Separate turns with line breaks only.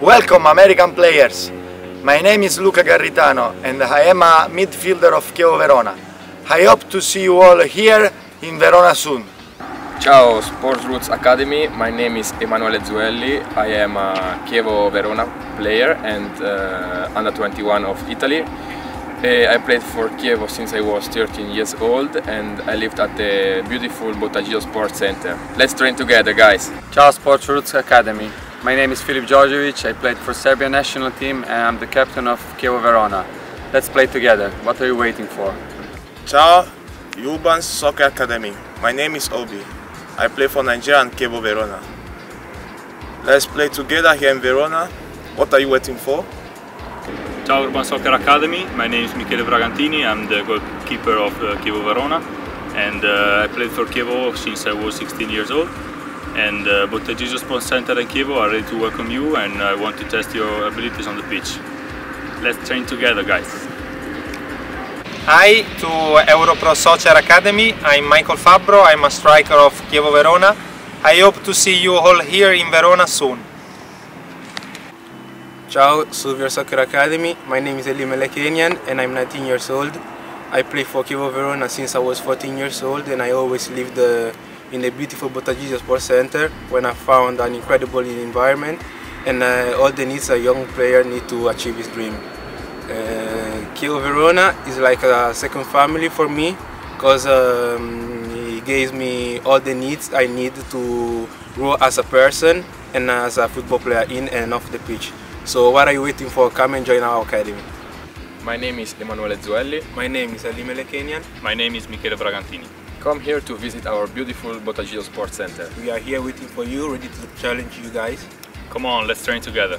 Welcome American players! My name is Luca Garritano and I am a midfielder of Chievo Verona. I hope to see you all here in Verona soon.
Ciao Sports Roots Academy, my name is Emanuele Zuelli, I am a Chievo Verona player and uh, under 21 of Italy. Uh, I played for Chievo since I was 13 years old and I lived at the beautiful Bottagio Sports Center. Let's train together guys!
Ciao Sports Roots Academy. My name is Filip Djordjevic, I played for Serbia national team and I'm the captain of Chievo Verona. Let's play together. What are you waiting for?
Ciao, Urban Soccer Academy. My name is Obi. I play for Nigeria and Chievo Verona. Let's play together here in Verona. What are you waiting for?
Ciao Urban Soccer Academy, my name is Michele Bragantini, I'm the goalkeeper of uh, Chievo Verona and uh, I played for Chievo since I was 16 years old and uh, Bottagio Sports Center and Chievo are ready to welcome you and I want to test your abilities on the pitch. Let's train together guys.
Hi to Europro Soccer Academy, I'm Michael Fabbro, I'm a striker of Chievo Verona. I hope to see you all here in Verona soon.
Ciao, Silver Soccer Academy. My name is Eli Melekenian and I'm 19 years old. I play for Chievo Verona since I was 14 years old and I always lived uh, in the beautiful Bottagio Sports Center when I found an incredible environment and uh, all the needs a young player need to achieve his dream. Uh, Chievo Verona is like a second family for me because um, it gives me all the needs I need to grow as a person and as a football player in and off the pitch. So what are you waiting for? Come and join our academy.
My name is Emanuele Zuelli.
My name is Ali Melekenian.
My name is Michele Bragantini.
Come here to visit our beautiful Bottagio Sports Center.
We are here waiting for you, ready to challenge you guys.
Come on, let's train together.